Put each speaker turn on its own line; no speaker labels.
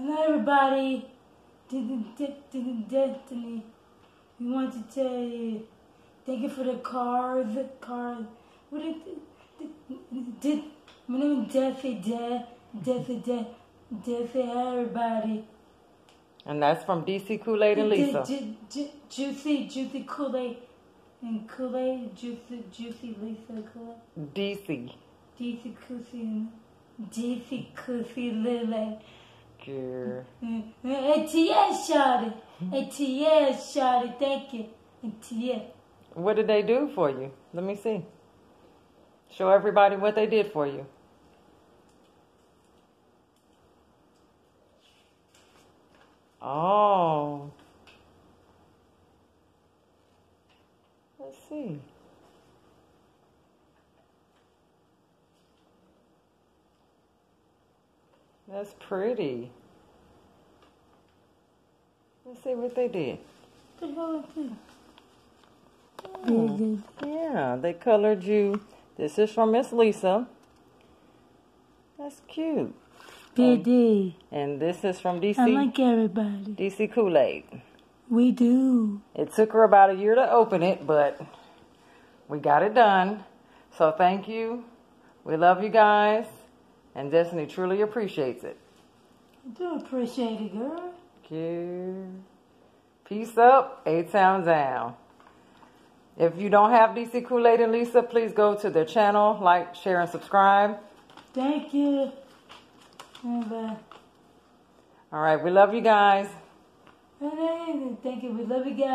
Hello, everybody. Destiny. We want to tell you thank you for the cars. Cars. What is it? My name is Jesse. Jesse. Jesse. Jesse. Jesse. Everybody.
And that's from DC Kool Aid and Lisa.
Ju- ju- Juicy, juicy Kool Aid. And Kool Aid, juicy, juicy Lisa Kool Aid.
DC.
DC Kusi. DC Kusi Lily.
Girl.
ATS shot it. ATS shot. Thank you. ATS.
What did they do for you? Let me see. Show everybody what they did for you. Oh. Let's see. That's pretty. Let's see what they did.
The hell is this?
Oh, hmm. yeah, they colored you. This is from Miss Lisa. That's cute.
BD.
And this is from DC.
I like everybody.
DC Kool-Aid.
We do.
It took her about a year to open it, but we got it done. So thank you. We love you guys. And Destiny truly appreciates it.
I do appreciate it, girl.
you. Peace up, A-Town down. If you don't have DC Kool-Aid and Lisa, please go to their channel, like, share, and subscribe.
Thank you. Bye.
Uh, All right, we love you guys.
Uh, thank you. We love you guys.